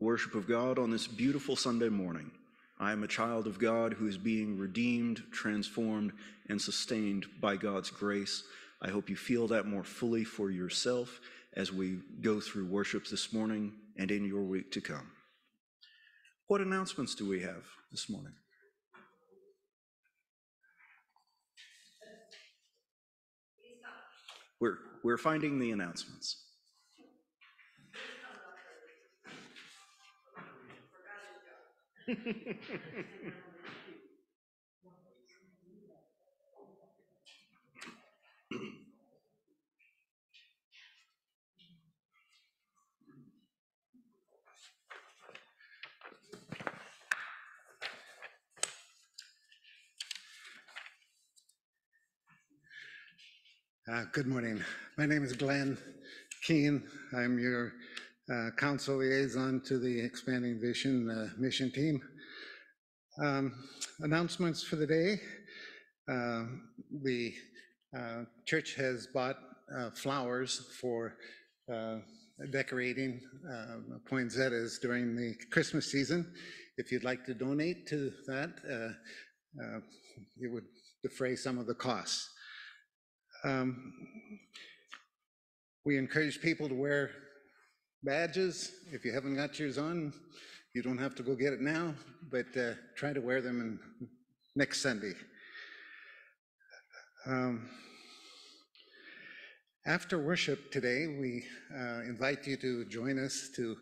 Worship of God on this beautiful Sunday morning. I am a child of God who is being redeemed, transformed, and sustained by God's grace. I hope you feel that more fully for yourself as we go through worship this morning and in your week to come. What announcements do we have this morning? We're, we're finding the announcements. Uh, Good morning. My name is Glenn Keen. I'm your uh, council liaison to the Expanding Vision uh, Mission Team. Um, Announcements for the day. Uh, The church has bought uh, flowers for uh, decorating uh, poinsettias during the Christmas season. If you'd like to donate to that, it would defray some of the costs. Um, We encourage people to wear badges. If you haven't got yours on, you don't have to go get it now, but uh, try to wear them in, next Sunday. Um, After worship today, we uh, invite you to join us to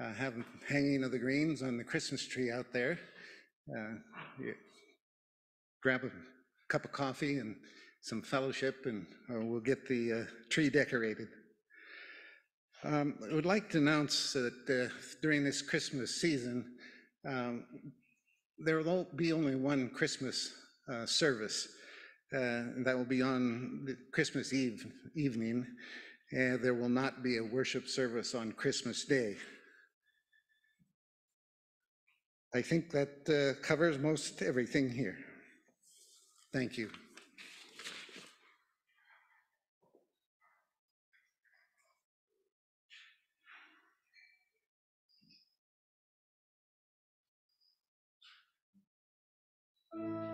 uh, have hanging of the greens on the Christmas tree out there. Uh, Grab a cup of coffee and some fellowship, and uh, we'll get the uh, tree decorated. Um, I would like to announce that uh, during this Christmas season, um, there will be only one Christmas uh, service, uh, that will be on Christmas Eve evening. And there will not be a worship service on Christmas Day. I think that uh, covers most everything here. Thank you. Everything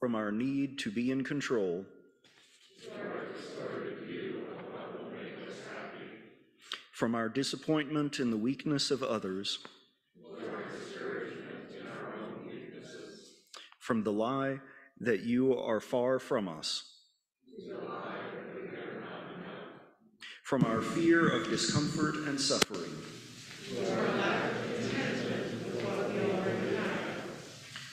from our need to be in control. From our disappointment in the weakness of others, from the lie that you are far from us, from our fear of discomfort and suffering,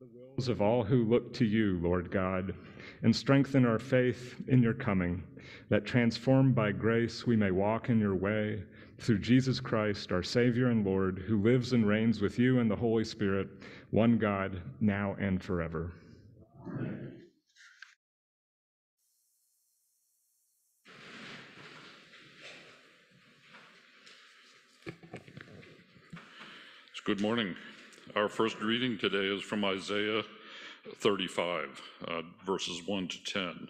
wills of all who look to you, Lord God, and strengthen our faith in your coming, that transformed by grace we may walk in your way through Jesus Christ, our Savior and Lord, who lives and reigns with you and the Holy Spirit, one God, now and forever. Amen. Good morning. Our first reading today is from Isaiah 35, uh, verses 1 to 10.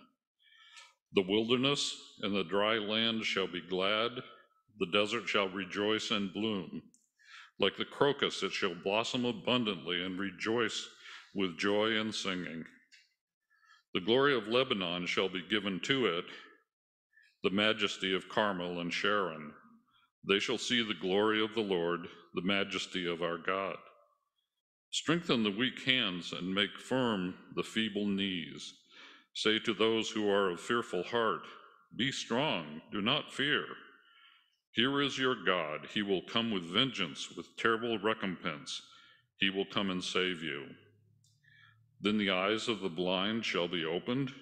The wilderness and the dry land shall be glad, the desert shall rejoice and bloom. Like the crocus, it shall blossom abundantly and rejoice with joy and singing. The glory of Lebanon shall be given to it, the majesty of Carmel and Sharon. They shall see the glory of the Lord, the majesty of our God. Strengthen the weak hands and make firm the feeble knees. Say to those who are of fearful heart, Be strong, do not fear. Here is your God. He will come with vengeance, with terrible recompense. He will come and save you. Then the eyes of the blind shall be opened,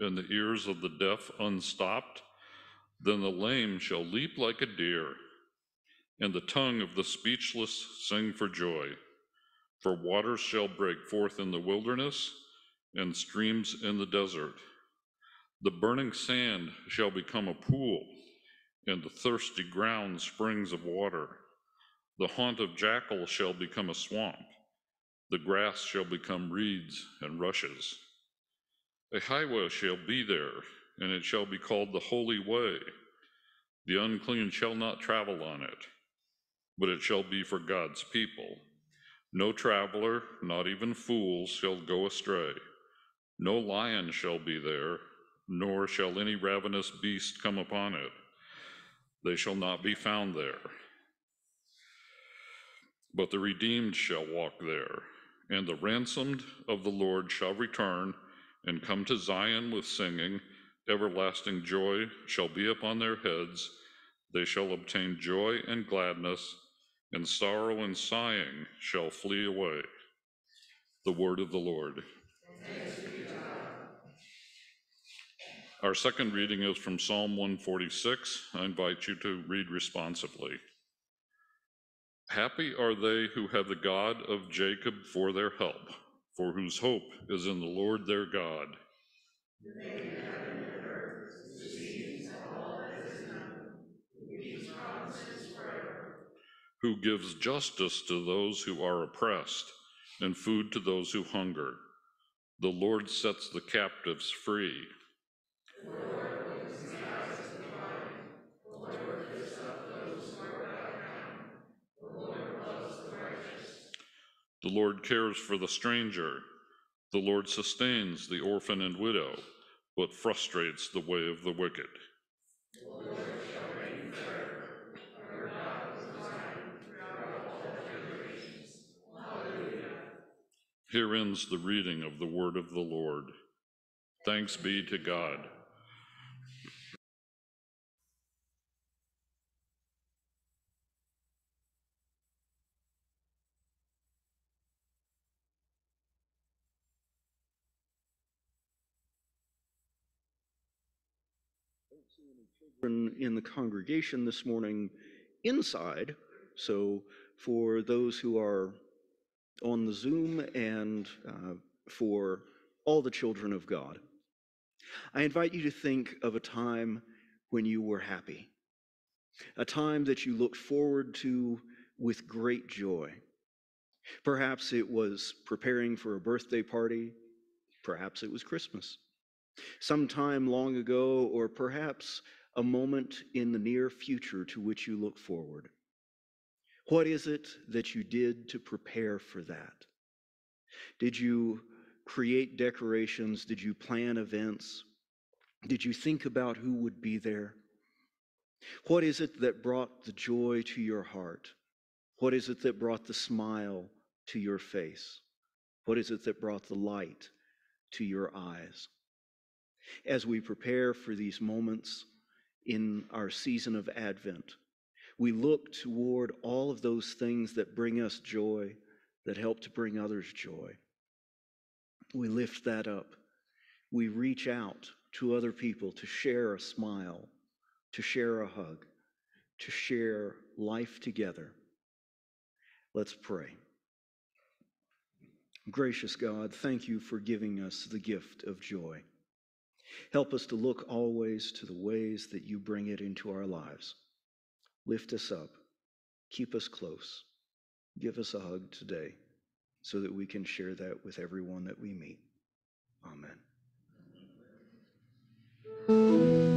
and the ears of the deaf unstopped. Then the lame shall leap like a deer and the tongue of the speechless sing for joy. For waters shall break forth in the wilderness, and streams in the desert. The burning sand shall become a pool, and the thirsty ground springs of water. The haunt of jackals shall become a swamp. The grass shall become reeds and rushes. A highway shall be there, and it shall be called the Holy Way. The unclean shall not travel on it but it shall be for God's people. No traveler, not even fools, shall go astray. No lion shall be there, nor shall any ravenous beast come upon it. They shall not be found there. But the redeemed shall walk there, and the ransomed of the Lord shall return and come to Zion with singing. Everlasting joy shall be upon their heads. They shall obtain joy and gladness and sorrow and sighing shall flee away. The word of the Lord. Our second reading is from Psalm 146. I invite you to read responsively. Happy are they who have the God of Jacob for their help, for whose hope is in the Lord their God. Who gives justice to those who are oppressed and food to those who hunger. The Lord sets the captives free. The Lord cares for the stranger. The Lord sustains the orphan and widow, but frustrates the way of the wicked. Here ends the reading of the word of the Lord. Thanks be to God. children in the congregation this morning inside. So, for those who are on the Zoom and uh, for all the children of God. I invite you to think of a time when you were happy, a time that you looked forward to with great joy. Perhaps it was preparing for a birthday party, perhaps it was Christmas, sometime long ago, or perhaps a moment in the near future to which you look forward. What is it that you did to prepare for that? Did you create decorations? Did you plan events? Did you think about who would be there? What is it that brought the joy to your heart? What is it that brought the smile to your face? What is it that brought the light to your eyes? As we prepare for these moments in our season of Advent, we look toward all of those things that bring us joy, that help to bring others joy. we lift that up. We reach out to other people to share a smile, to share a hug, to share life together. Let's pray. Gracious God, thank you for giving us the gift of joy. Help us to look always to the ways that you bring it into our lives. Lift us up, keep us close, give us a hug today so that we can share that with everyone that we meet. Amen.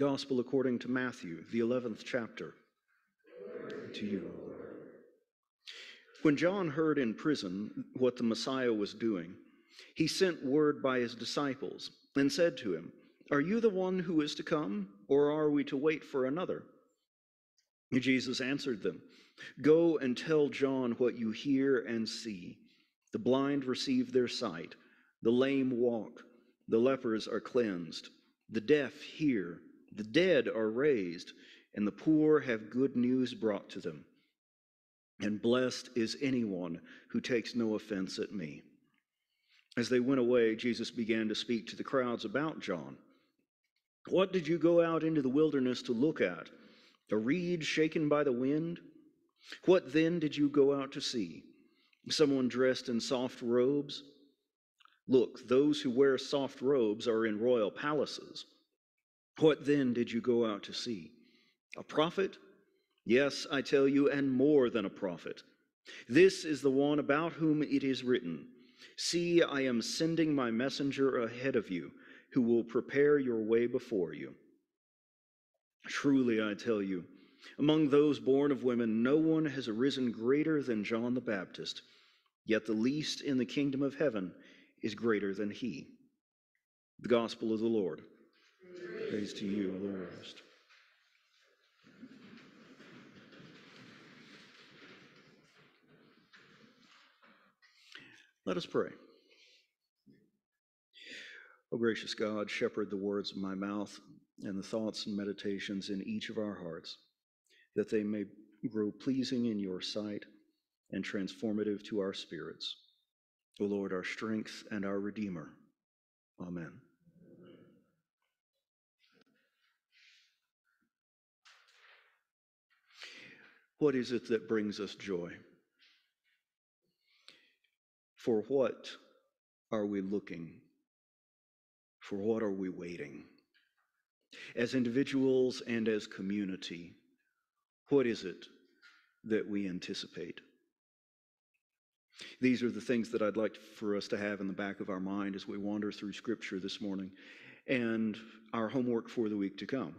Gospel according to Matthew, the 11th chapter. To you. When John heard in prison what the Messiah was doing, he sent word by his disciples and said to him, Are you the one who is to come, or are we to wait for another? Jesus answered them, Go and tell John what you hear and see. The blind receive their sight, the lame walk, the lepers are cleansed, the deaf hear, the dead are raised, and the poor have good news brought to them. And blessed is anyone who takes no offense at me. As they went away, Jesus began to speak to the crowds about John. What did you go out into the wilderness to look at? A reed shaken by the wind? What then did you go out to see? Someone dressed in soft robes? Look, those who wear soft robes are in royal palaces. What then did you go out to see? A prophet? Yes, I tell you, and more than a prophet. This is the one about whom it is written See, I am sending my messenger ahead of you, who will prepare your way before you. Truly, I tell you, among those born of women, no one has arisen greater than John the Baptist, yet the least in the kingdom of heaven is greater than he. The Gospel of the Lord. Praise to you, Lord. Let us pray. O gracious God, shepherd the words of my mouth and the thoughts and meditations in each of our hearts, that they may grow pleasing in your sight and transformative to our spirits. O Lord, our strength and our Redeemer. Amen. What is it that brings us joy? For what are we looking? For what are we waiting? As individuals and as community, what is it that we anticipate? These are the things that I'd like for us to have in the back of our mind as we wander through Scripture this morning and our homework for the week to come.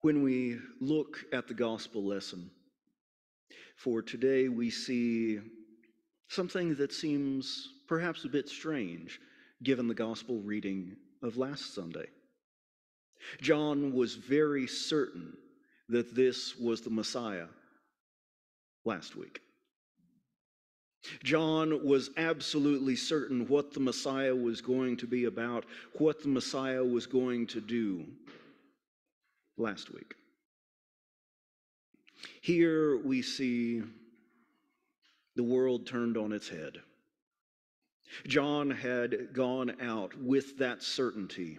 When we look at the gospel lesson for today, we see something that seems perhaps a bit strange given the gospel reading of last Sunday. John was very certain that this was the Messiah last week. John was absolutely certain what the Messiah was going to be about, what the Messiah was going to do last week. Here we see the world turned on its head. John had gone out with that certainty,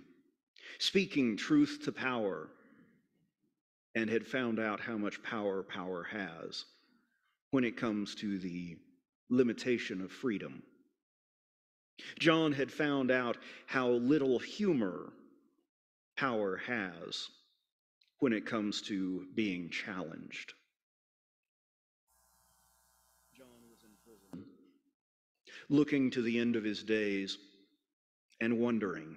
speaking truth to power, and had found out how much power power has when it comes to the limitation of freedom. John had found out how little humor power has when it comes to being challenged. John was in prison, looking to the end of his days and wondering.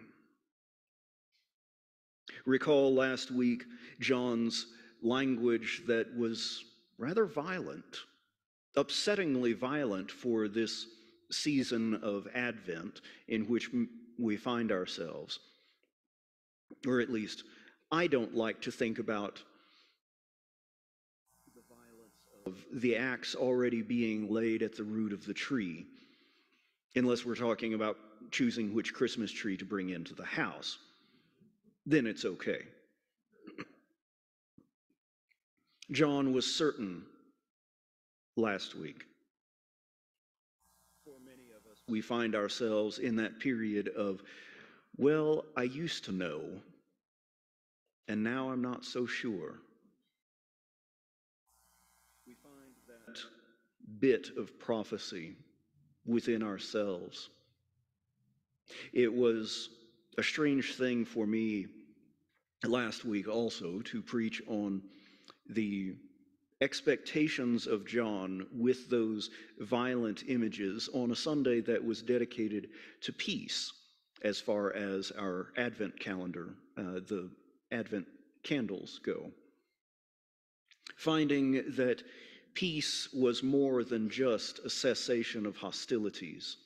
Recall last week John's language that was rather violent, upsettingly violent for this season of Advent in which we find ourselves, or at least I don't like to think about the violence of the axe already being laid at the root of the tree, unless we're talking about choosing which Christmas tree to bring into the house. Then it's okay. John was certain last week. For many of us, we find ourselves in that period of, well, I used to know, and now I'm not so sure. We find that bit of prophecy within ourselves. It was a strange thing for me last week also to preach on the expectations of John with those violent images on a Sunday that was dedicated to peace as far as our Advent calendar, uh, the Advent candles go. Finding that peace was more than just a cessation of hostilities,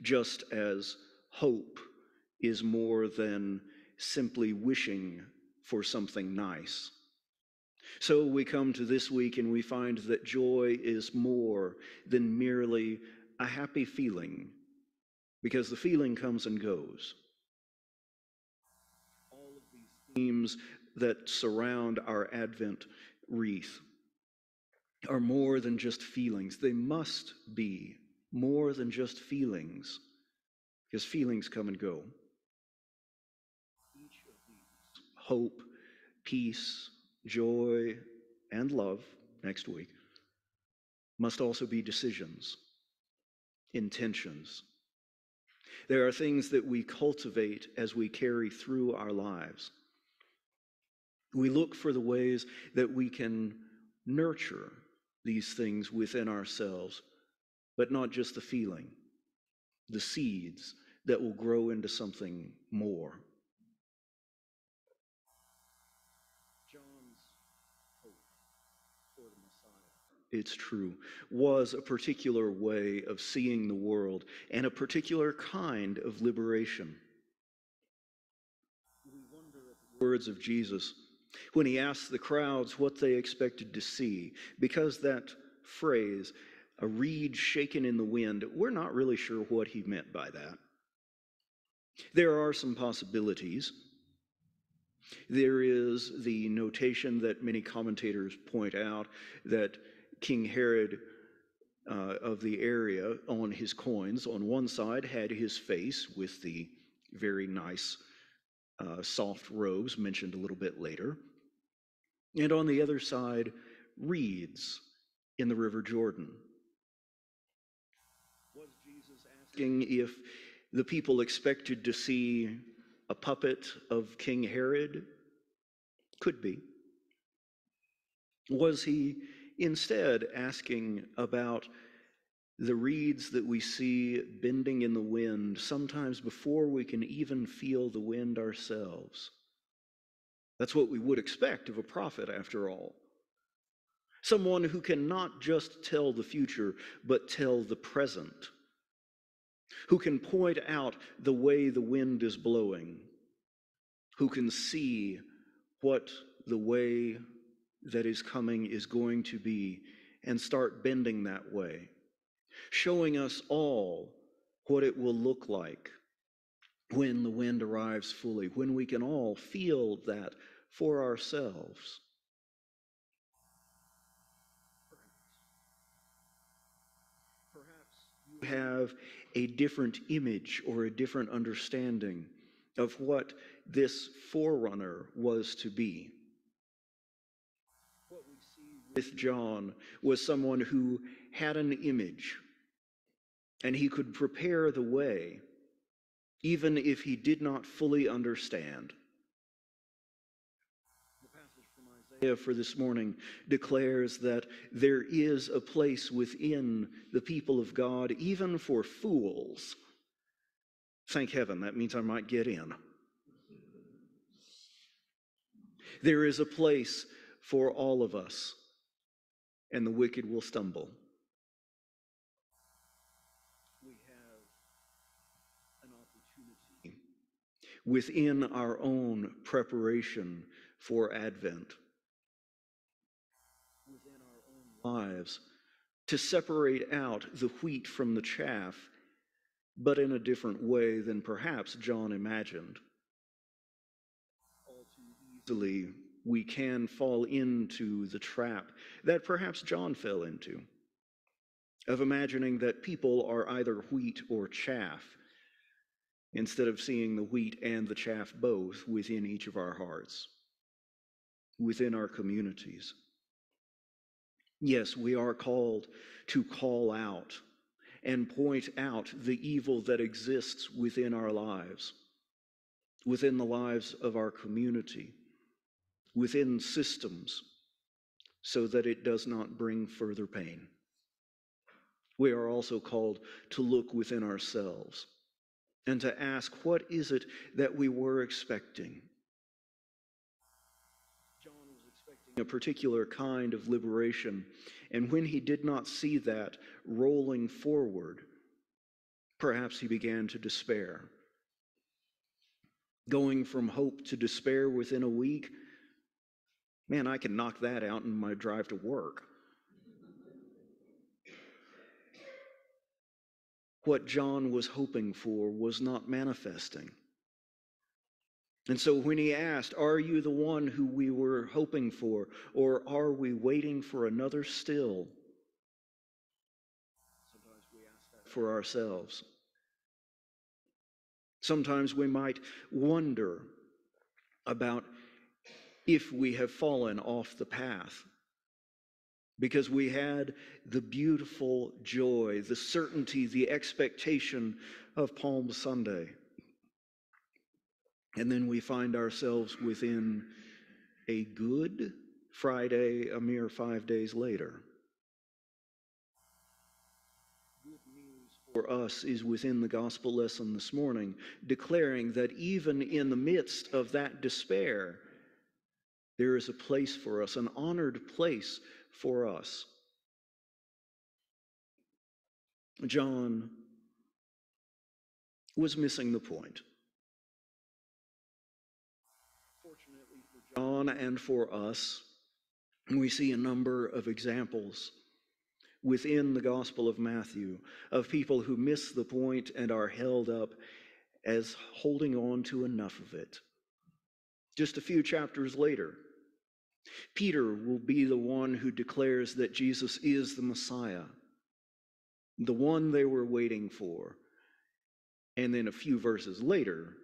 just as hope is more than simply wishing for something nice. So we come to this week and we find that joy is more than merely a happy feeling, because the feeling comes and goes. Themes that surround our Advent wreath are more than just feelings. They must be more than just feelings, because feelings come and go. Hope, peace, joy, and love next week must also be decisions, intentions. There are things that we cultivate as we carry through our lives. We look for the ways that we can nurture these things within ourselves, but not just the feeling, the seeds that will grow into something more. John's hope for the Messiah—it's true, was a particular way of seeing the world and a particular kind of liberation. We wonder at the words of Jesus when he asked the crowds what they expected to see, because that phrase, a reed shaken in the wind, we're not really sure what he meant by that. There are some possibilities. There is the notation that many commentators point out that King Herod uh, of the area on his coins. On one side had his face with the very nice uh, soft robes mentioned a little bit later. And on the other side, reeds in the River Jordan. Was Jesus asking if the people expected to see a puppet of King Herod? Could be. Was he instead asking about the reeds that we see bending in the wind, sometimes before we can even feel the wind ourselves. That's what we would expect of a prophet, after all. Someone who can not just tell the future, but tell the present. Who can point out the way the wind is blowing. Who can see what the way that is coming is going to be and start bending that way, showing us all what it will look like when the wind arrives fully, when we can all feel that for ourselves. Perhaps you have a different image or a different understanding of what this forerunner was to be What we see with John was someone who had an image and he could prepare the way, even if he did not fully understand. The passage from Isaiah for this morning declares that there is a place within the people of God, even for fools. Thank heaven, that means I might get in. There is a place for all of us and the wicked will stumble. We have an opportunity. Within our own preparation for Advent, within our own lives, to separate out the wheat from the chaff, but in a different way than perhaps John imagined. All too easily, we can fall into the trap that perhaps John fell into of imagining that people are either wheat or chaff instead of seeing the wheat and the chaff both within each of our hearts, within our communities. Yes, we are called to call out and point out the evil that exists within our lives, within the lives of our community, within systems, so that it does not bring further pain. We are also called to look within ourselves and to ask, what is it that we were expecting? John was expecting a particular kind of liberation, and when he did not see that rolling forward, perhaps he began to despair. Going from hope to despair within a week, man, I can knock that out in my drive to work. What John was hoping for was not manifesting. And so when he asked, Are you the one who we were hoping for, or are we waiting for another still? Sometimes we ask that for ourselves. Sometimes we might wonder about if we have fallen off the path because we had the beautiful joy, the certainty, the expectation of Palm Sunday. And then we find ourselves within a good Friday, a mere five days later. Good news for us is within the gospel lesson this morning, declaring that even in the midst of that despair, there is a place for us, an honored place for us. John was missing the point. Fortunately for John and for us, we see a number of examples within the Gospel of Matthew of people who miss the point and are held up as holding on to enough of it. Just a few chapters later, Peter will be the one who declares that Jesus is the Messiah, the one they were waiting for. And then a few verses later,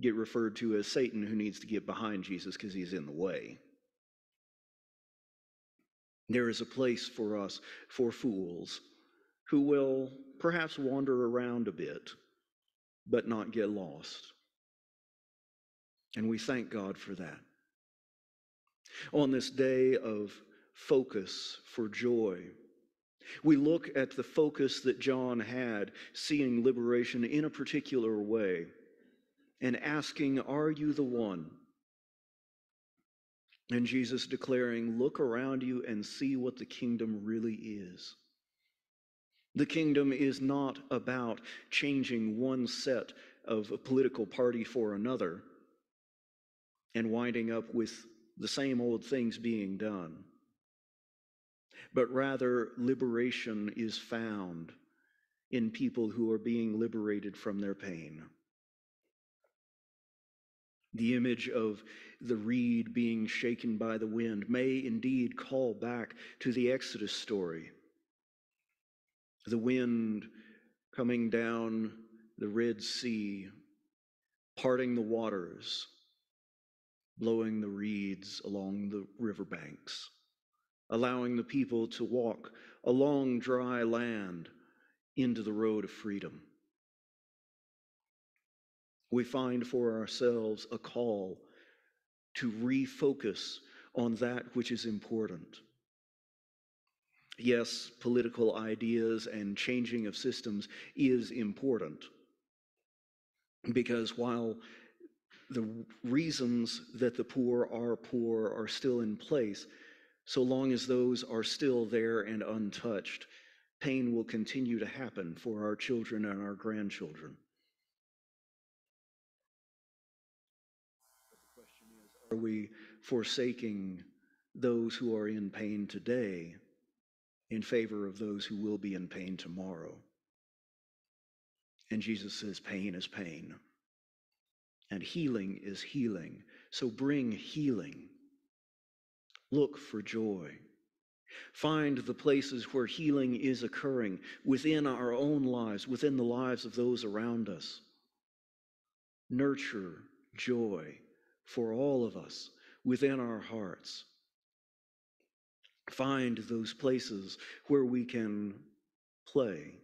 get referred to as Satan who needs to get behind Jesus because he's in the way. There is a place for us, for fools, who will perhaps wander around a bit, but not get lost. And we thank God for that. On this day of focus for joy, we look at the focus that John had, seeing liberation in a particular way, and asking, Are you the one? And Jesus declaring, Look around you and see what the kingdom really is. The kingdom is not about changing one set of a political party for another and winding up with the same old things being done, but rather liberation is found in people who are being liberated from their pain. The image of the reed being shaken by the wind may indeed call back to the Exodus story. The wind coming down the Red Sea, parting the waters, blowing the reeds along the riverbanks, allowing the people to walk along dry land into the road of freedom. We find for ourselves a call to refocus on that which is important. Yes, political ideas and changing of systems is important because while the reasons that the poor are poor are still in place, so long as those are still there and untouched, pain will continue to happen for our children and our grandchildren. The question is Are we forsaking those who are in pain today in favor of those who will be in pain tomorrow? And Jesus says, pain is pain, and healing is healing. So bring healing. Look for joy. Find the places where healing is occurring within our own lives, within the lives of those around us. Nurture joy for all of us within our hearts. Find those places where we can play,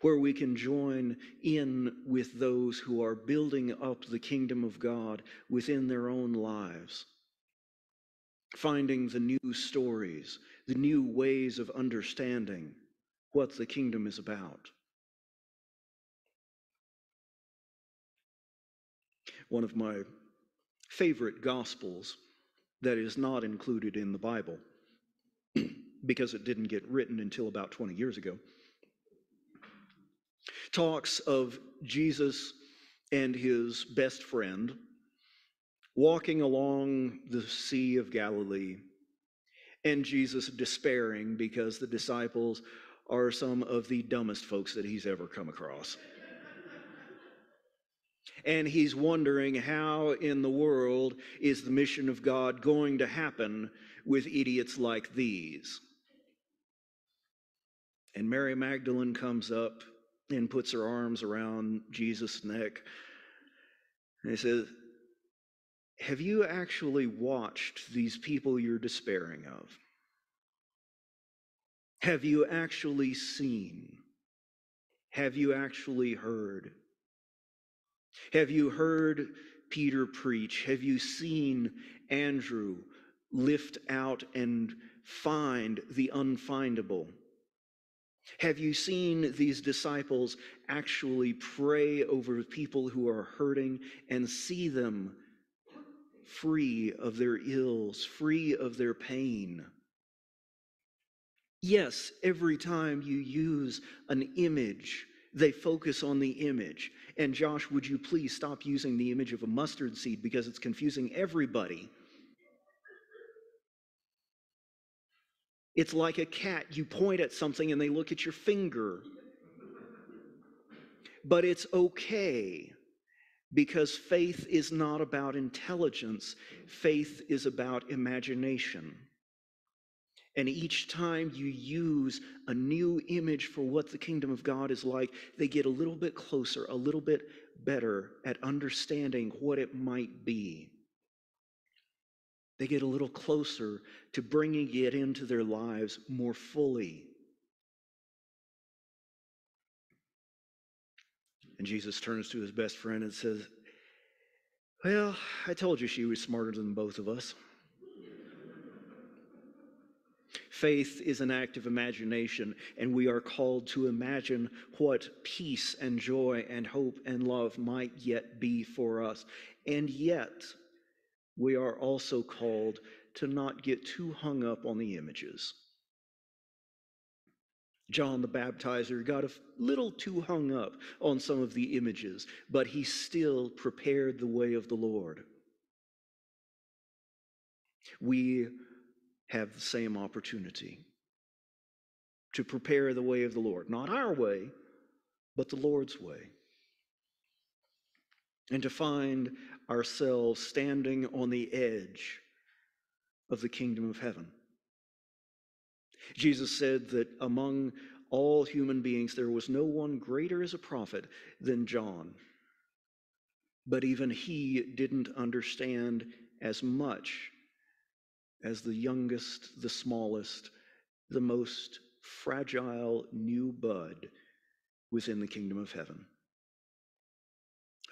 where we can join in with those who are building up the kingdom of God within their own lives. Finding the new stories, the new ways of understanding what the kingdom is about. One of my favorite gospels that is not included in the Bible because it didn't get written until about 20 years ago talks of Jesus and his best friend walking along the Sea of Galilee, and Jesus despairing because the disciples are some of the dumbest folks that he's ever come across. and he's wondering how in the world is the mission of God going to happen with idiots like these? And Mary Magdalene comes up and puts her arms around Jesus' neck. And he says, Have you actually watched these people you're despairing of? Have you actually seen? Have you actually heard? Have you heard Peter preach? Have you seen Andrew lift out and find the unfindable? Have you seen these disciples actually pray over people who are hurting and see them free of their ills, free of their pain? Yes, every time you use an image, they focus on the image. And Josh, would you please stop using the image of a mustard seed because it's confusing everybody? It's like a cat. You point at something and they look at your finger. But it's okay because faith is not about intelligence, faith is about imagination. And each time you use a new image for what the kingdom of God is like, they get a little bit closer, a little bit better at understanding what it might be. They get a little closer to bringing it into their lives more fully. And Jesus turns to his best friend and says, Well, I told you she was smarter than both of us. Faith is an act of imagination, and we are called to imagine what peace and joy and hope and love might yet be for us. And yet, we are also called to not get too hung up on the images. John the Baptizer got a little too hung up on some of the images, but he still prepared the way of the Lord. We have the same opportunity to prepare the way of the Lord, not our way, but the Lord's way and to find ourselves standing on the edge of the kingdom of heaven. Jesus said that among all human beings, there was no one greater as a prophet than John. But even he didn't understand as much as the youngest, the smallest, the most fragile new bud within the kingdom of heaven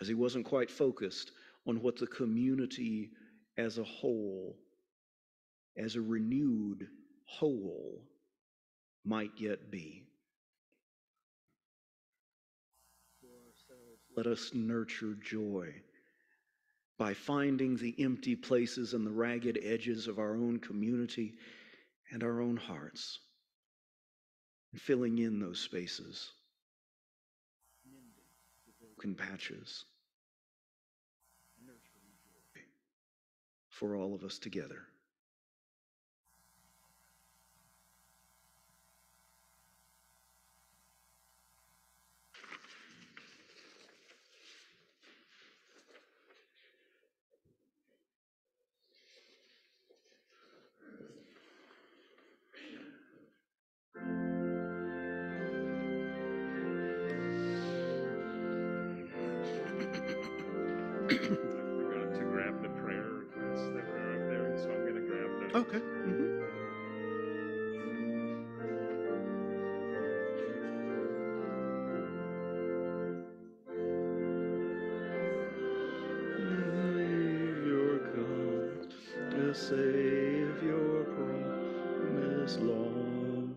as he wasn't quite focused on what the community as a whole, as a renewed whole, might yet be. Let us nurture joy by finding the empty places and the ragged edges of our own community and our own hearts, and filling in those spaces broken patches. For all of us together. The Savior promised long.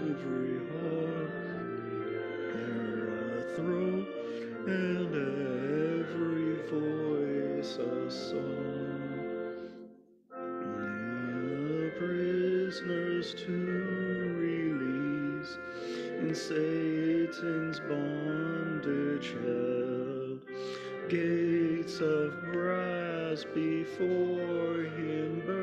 Every heart there a throne, and every voice a song. The prisoners to release in Satan's bondage held. Gates of brass before him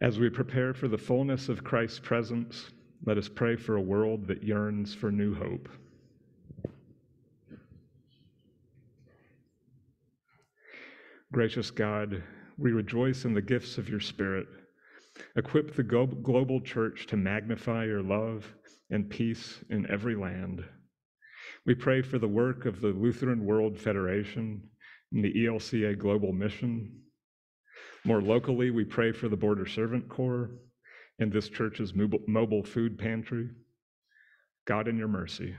As we prepare for the fullness of Christ's presence, let us pray for a world that yearns for new hope. Gracious God, we rejoice in the gifts of your Spirit. Equip the global church to magnify your love and peace in every land. We pray for the work of the Lutheran World Federation and the ELCA Global Mission. More locally, we pray for the Border Servant Corps and this church's mobile, food pantry. God, in your mercy.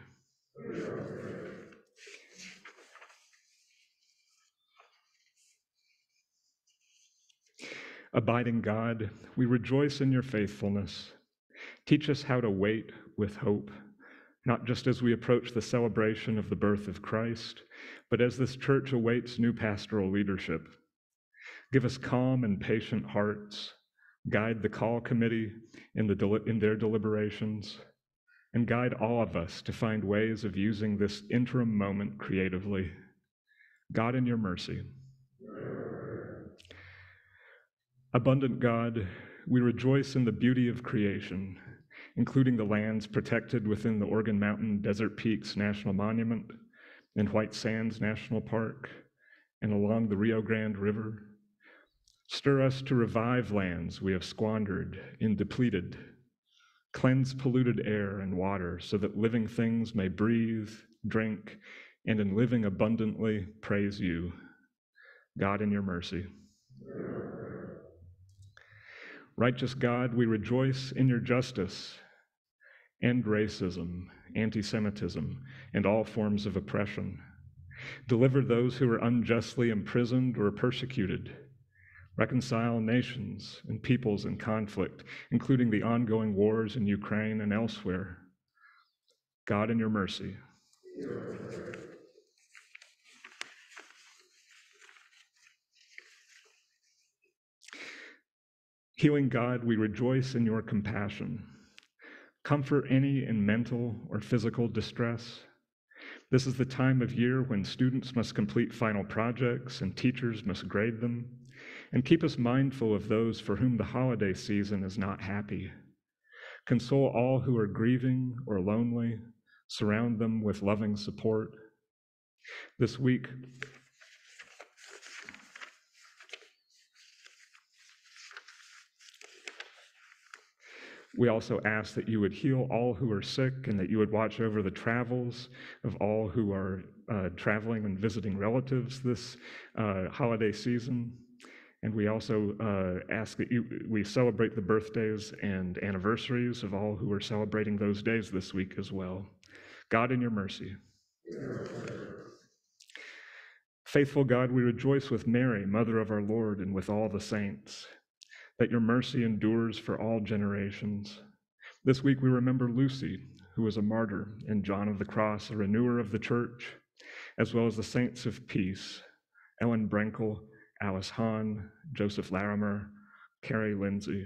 Abiding God, we rejoice in your faithfulness. Teach us how to wait with hope, not just as we approach the celebration of the birth of Christ, but as this church awaits new pastoral leadership. Give us calm and patient hearts. Guide the call committee in, the deli- in their deliberations, and guide all of us to find ways of using this interim moment creatively. God, in your mercy. Abundant God, we rejoice in the beauty of creation, including the lands protected within the Organ Mountain Desert Peaks National Monument and White Sands National Park and along the Rio Grande River. Stir us to revive lands we have squandered and depleted. Cleanse polluted air and water so that living things may breathe, drink, and in living abundantly praise you. God, in your mercy. Righteous God, we rejoice in your justice. End racism, anti Semitism, and all forms of oppression. Deliver those who are unjustly imprisoned or persecuted. Reconcile nations and peoples in conflict, including the ongoing wars in Ukraine and elsewhere. God, in your mercy. Healing God, we rejoice in your compassion. Comfort any in mental or physical distress. This is the time of year when students must complete final projects and teachers must grade them. And keep us mindful of those for whom the holiday season is not happy. Console all who are grieving or lonely. Surround them with loving support. This week, We also ask that you would heal all who are sick and that you would watch over the travels of all who are uh, traveling and visiting relatives this uh, holiday season. And we also uh, ask that you, we celebrate the birthdays and anniversaries of all who are celebrating those days this week as well. God, in your mercy. Faithful God, we rejoice with Mary, Mother of our Lord, and with all the saints that your mercy endures for all generations. This week we remember Lucy, who was a martyr, and John of the Cross, a renewer of the church, as well as the saints of peace, Ellen Brenkel, Alice Hahn, Joseph Larimer, Carrie Lindsay.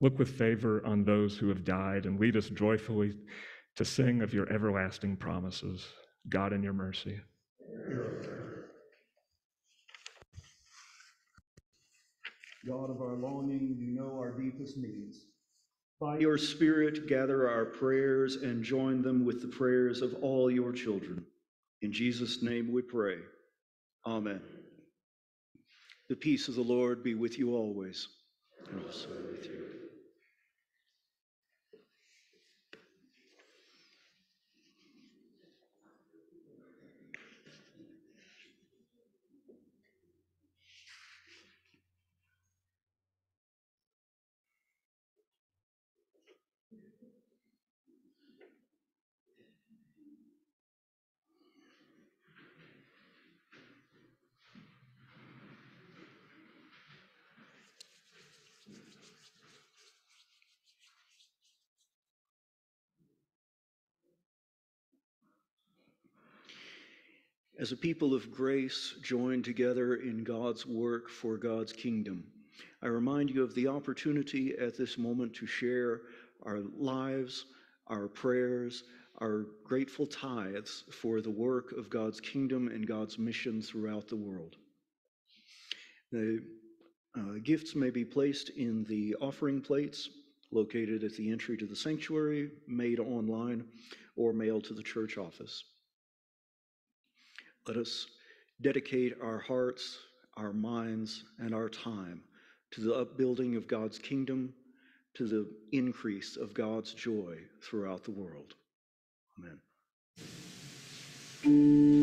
Look with favor on those who have died and lead us joyfully to sing of your everlasting promises. God, in your mercy. God of our longing, you know our deepest needs. By your Spirit, gather our prayers and join them with the prayers of all your children. In Jesus' name we pray. Amen. The peace of the Lord be with you always, and also with you. As a people of grace joined together in God's work for God's kingdom, I remind you of the opportunity at this moment to share our lives, our prayers, our grateful tithes for the work of God's kingdom and God's mission throughout the world. The uh, gifts may be placed in the offering plates located at the entry to the sanctuary, made online, or mailed to the church office. Let us dedicate our hearts, our minds, and our time to the upbuilding of God's kingdom, to the increase of God's joy throughout the world. Amen.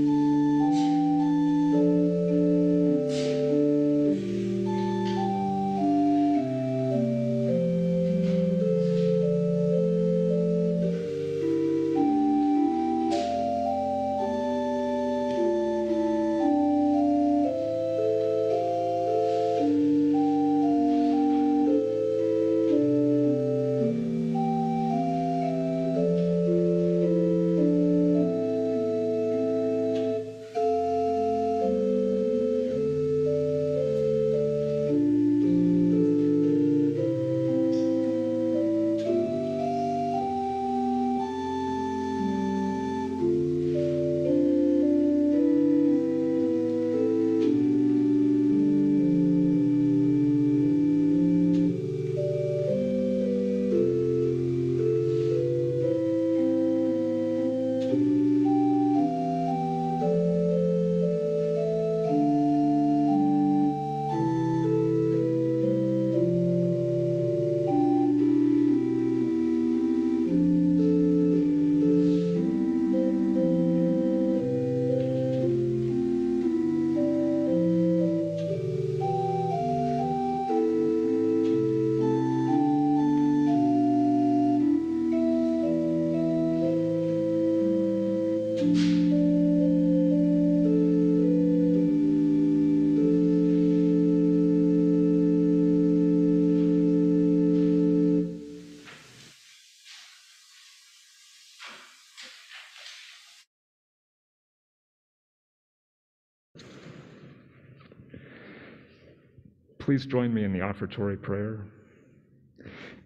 Please join me in the offertory prayer.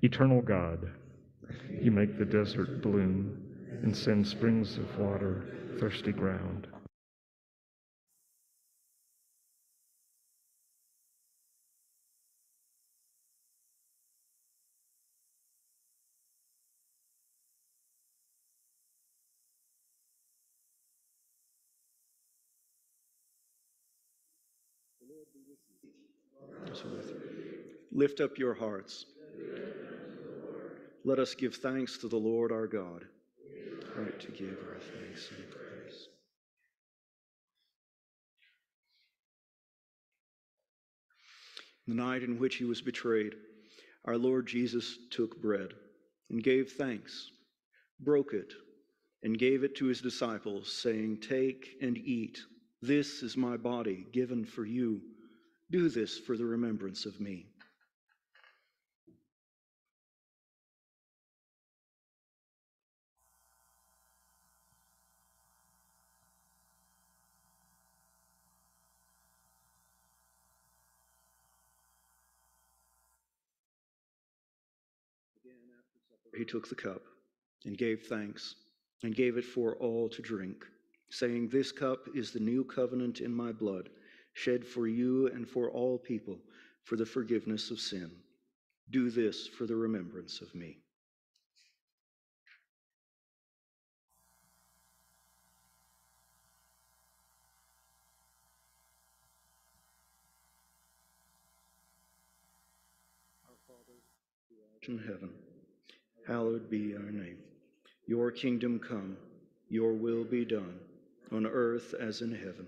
Eternal God, you make the desert bloom and send springs of water, thirsty ground. With. Lift up your hearts. Let us give thanks to the Lord our God. Right to give our thanks and praise. The night in which he was betrayed, our Lord Jesus took bread and gave thanks, broke it, and gave it to his disciples, saying, Take and eat. This is my body given for you. Do this for the remembrance of me. He took the cup and gave thanks and gave it for all to drink, saying, This cup is the new covenant in my blood, shed for you and for all people for the forgiveness of sin. Do this for the remembrance of me. Our Father in heaven, hallowed be our name. Your kingdom come, your will be done, on earth as in heaven.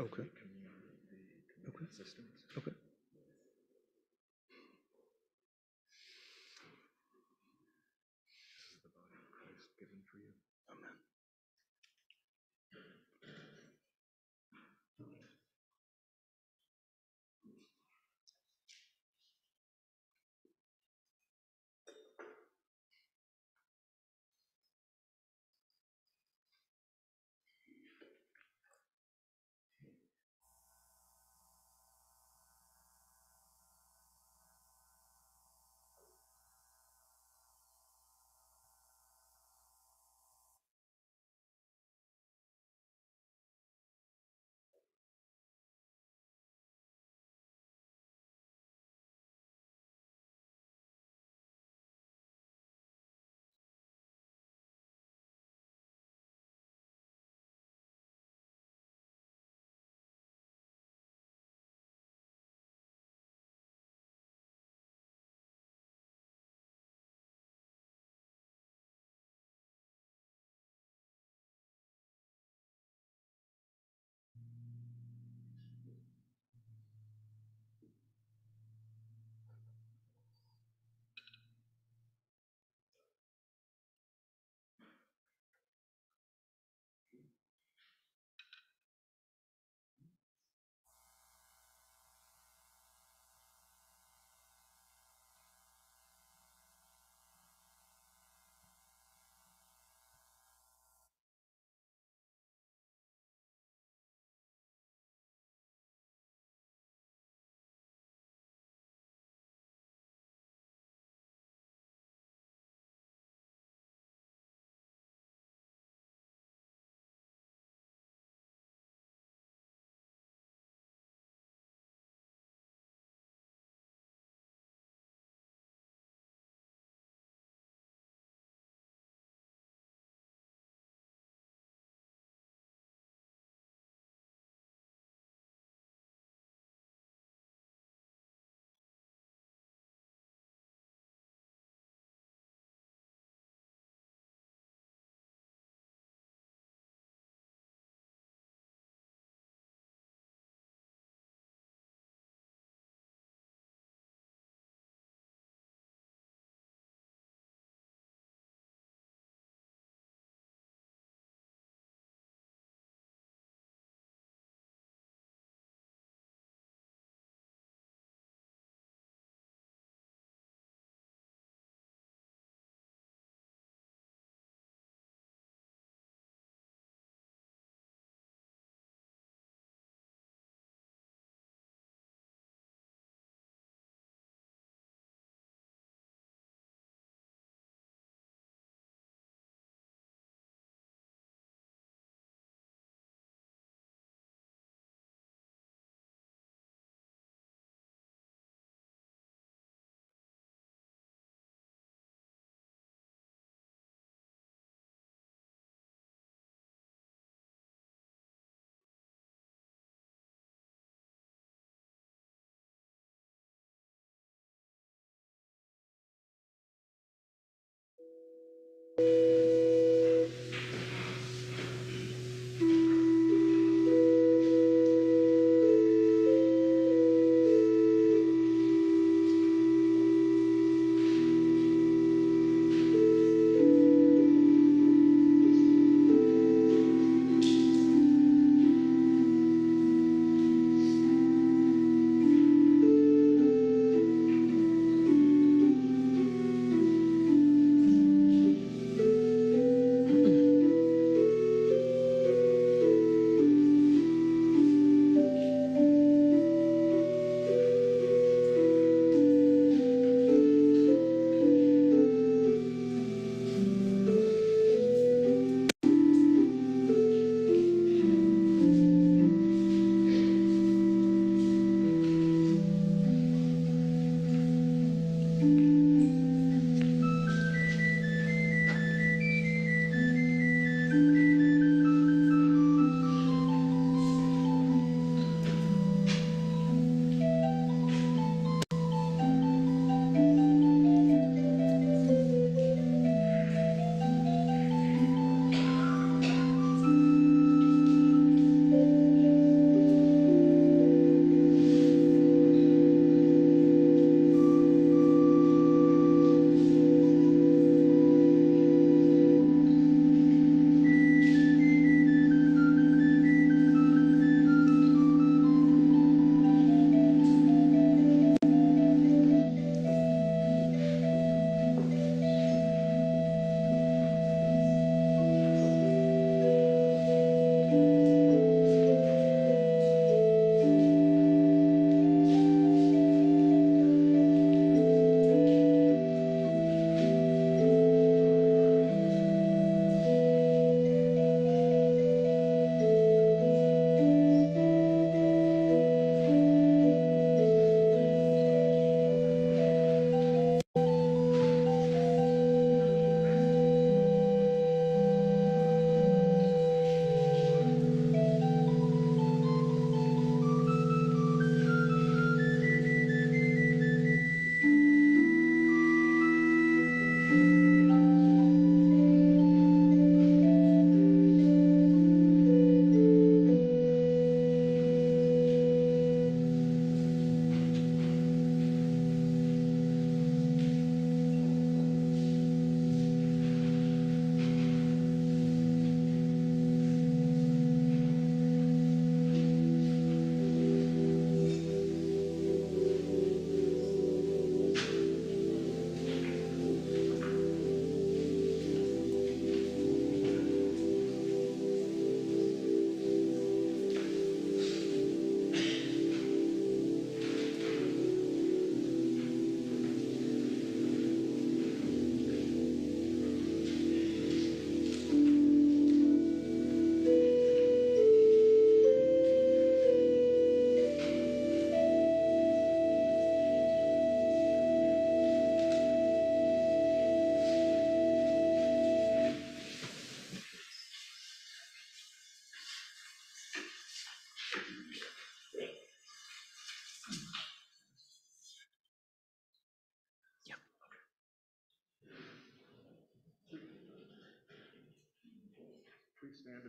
Okay.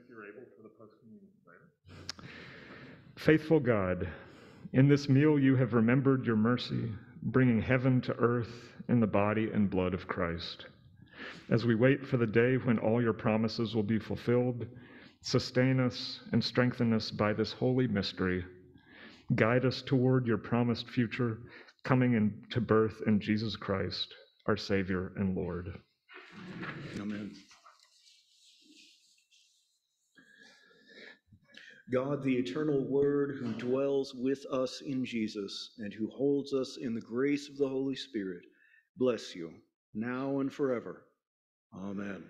You're able for the post-communion prayer. Faithful God, in this meal you have remembered your mercy, bringing heaven to earth in the body and blood of Christ. As we wait for the day when all your promises will be fulfilled, sustain us and strengthen us by this holy mystery. Guide us toward your promised future, coming into birth in Jesus Christ, our Savior and Lord. Amen. God, the eternal Word, who dwells with us in Jesus and who holds us in the grace of the Holy Spirit, bless you now and forever. Amen.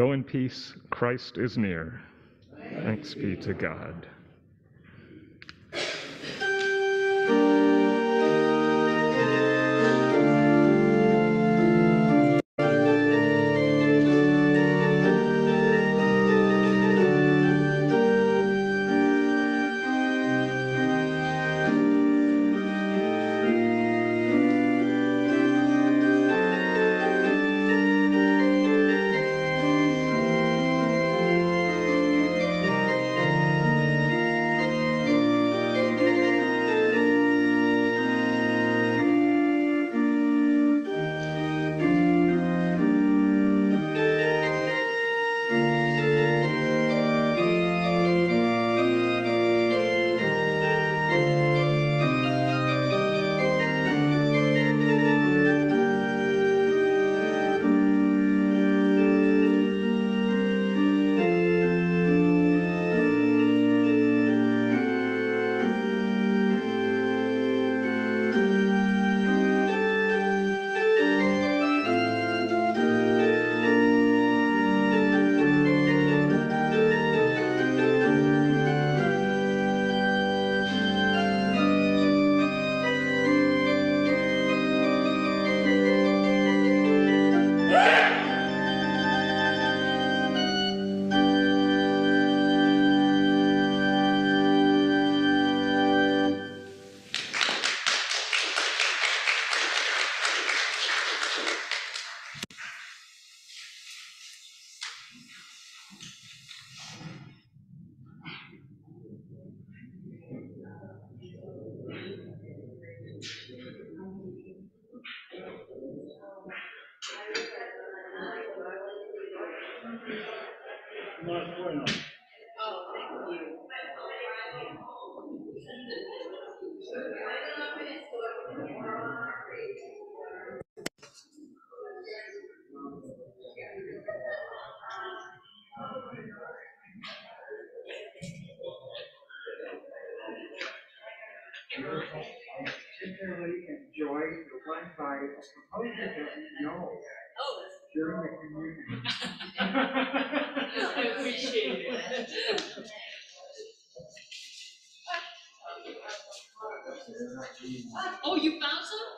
Go in peace. Christ is near. Thanks be to God. miracle. I particularly enjoyed the one by a composer that we know during the communion. I appreciate it.